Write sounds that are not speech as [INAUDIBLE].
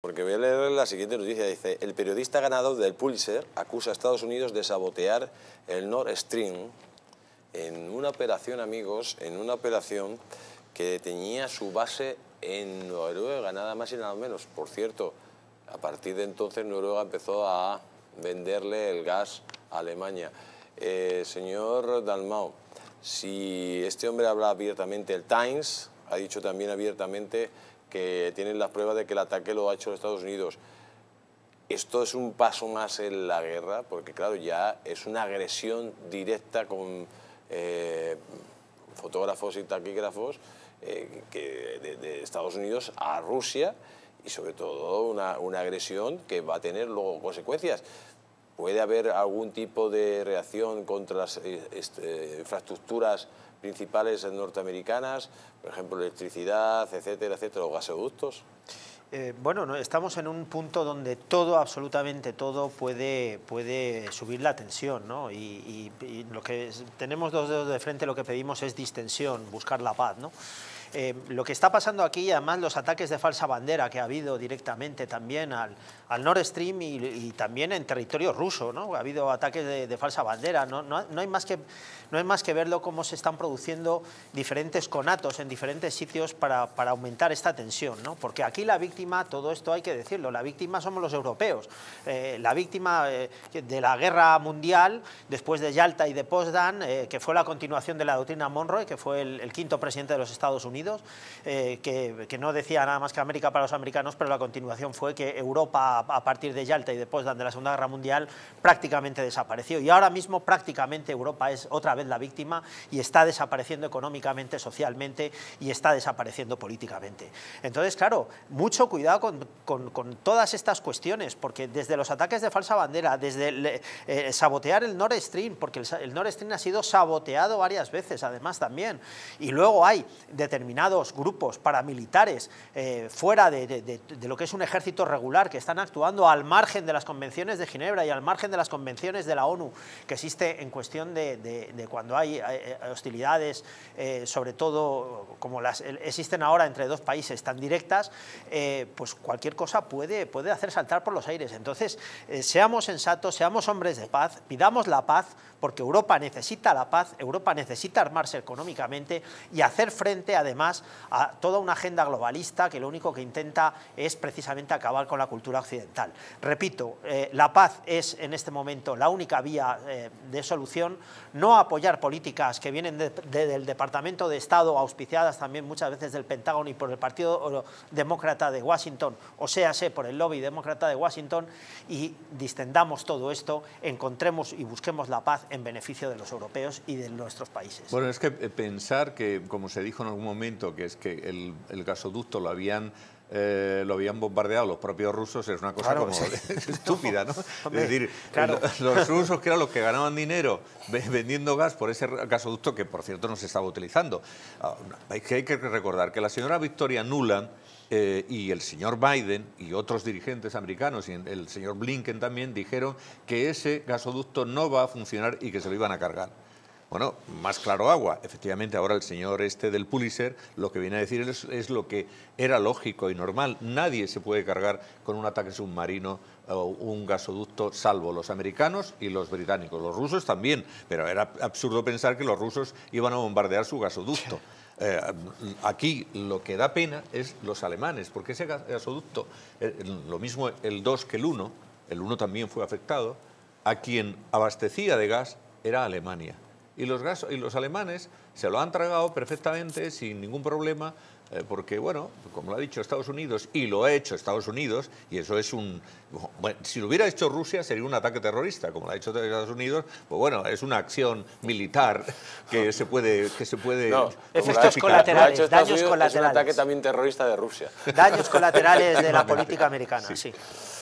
Porque voy a leer la siguiente noticia. Dice, el periodista ganador del Pulitzer acusa a Estados Unidos de sabotear el Nord Stream en una operación, amigos, en una operación que tenía su base en Noruega, nada más y nada menos. Por cierto, a partir de entonces Noruega empezó a venderle el gas a Alemania. Eh, señor Dalmau, si este hombre habla abiertamente, el Times ha dicho también abiertamente que tienen las pruebas de que el ataque lo ha hecho Estados Unidos. Esto es un paso más en la guerra, porque claro, ya es una agresión directa con eh, fotógrafos y taquígrafos eh, que de, Estados Unidos a Rusia y sobre todo una, una agresión que va a tener luego consecuencias. ¿Puede haber algún tipo de reacción contra las eh, este, infraestructuras principales norteamericanas, por ejemplo, electricidad, etcétera, etcétera, o gasoductos? Eh, bueno, no, estamos en un punto donde todo, absolutamente todo, puede, puede subir la tensión, ¿no? Y lo que tenemos dos dedos de frente, lo que pedimos es distensión, buscar la paz, ¿no? Eh, lo que está pasando aquí, además los ataques de falsa bandera que ha habido directamente también al, Nord Stream y, también en territorio ruso, ¿no? ha habido ataques de, falsa bandera, no, no, hay más que, no hay más que verlo cómo se están produciendo diferentes conatos en diferentes sitios para, para aumentar esta tensión, ¿no? porque aquí la víctima, todo esto hay que decirlo, la víctima somos los europeos, eh, la víctima eh, de la guerra mundial, después de Yalta y de Potsdam, que fue la continuación de la doctrina Monroe, que fue el quinto presidente de los Estados Unidos, eh, que, no decía nada más que América para los americanos, pero la continuación fue que Europa, a partir de Yalta y después de la Segunda Guerra Mundial, prácticamente desapareció. Y ahora mismo prácticamente Europa es otra vez la víctima y está desapareciendo económicamente, socialmente y está desapareciendo políticamente. Entonces, claro, mucho cuidado con, todas estas cuestiones, porque desde los ataques de falsa bandera, desde eh, sabotear el Nord Stream, porque el, el Nord Stream ha sido saboteado varias veces, además también, y luego hay determinados determinados grupos paramilitares eh, fuera de, lo que es un ejército regular, que están actuando al margen de las convenciones de Ginebra y al margen de las convenciones de la ONU, que existe en cuestión de, cuando hay eh, eh, hostilidades, sobre todo como las existen ahora entre dos países tan directas, pues cualquier cosa puede, puede hacer saltar por los aires. Entonces, seamos sensatos, seamos hombres de paz, pidamos la paz, porque Europa necesita la paz, Europa necesita armarse económicamente y hacer frente además a toda una agenda globalista que lo único que intenta es precisamente acabar con la cultura occidental. Repito, eh, la paz es en este momento la única vía eh, de solución, no apoyar políticas que vienen del Departamento de Estado, auspiciadas también muchas veces del Pentágono y por el Partido Demócrata de Washington, o sea, por el lobby demócrata de Washington, y distendamos todo esto, encontremos y busquemos la paz en beneficio de los europeos y de nuestros países. Bueno, es que pensar que, como se dijo en algún momento, que es que el, gasoducto lo habían eh, lo habían bombardeado los propios rusos es una cosa como [LAUGHS] estúpida, ¿no? [LAUGHS] es decir, [LAUGHS] los rusos que eran los que ganaban dinero vendiendo gas por ese gasoducto que por cierto no se estaba utilizando. Ah, hay que, hay que recordar que la señora Victoria Nuland eh, y el señor Biden y otros dirigentes americanos y el señor Blinken también dijeron que ese gasoducto no va a funcionar y que se lo iban a cargar. Bueno, más claro agua. Efectivamente, ahora el señor este del Pulitzer lo que viene a decir es, lo que era lógico y normal. Nadie se puede cargar con un ataque submarino o un gasoducto, salvo los americanos y los británicos. Los rusos también, pero era absurdo pensar que los rusos iban a bombardear su gasoducto. [LAUGHS] Eh, aquí lo que da pena es los alemanes, porque ese gasoducto, eh, lo mismo el 2 que el 1, el 1 también fue afectado, a quien abastecía de gas era Alemania y los, y los alemanes se lo han tragado perfectamente sin ningún problema eh, porque, bueno, como lo ha dicho Estados Unidos, y lo ha hecho Estados Unidos, y eso es un... Bueno, si lo hubiera hecho Rusia sería un ataque terrorista, como lo ha hecho Estados Unidos, pues bueno, es una acción militar que se puede... Que se puede no, efectos colaterales, daños colaterales. Es un ataque también terrorista de Rusia. Daños colaterales de la política americana, sí.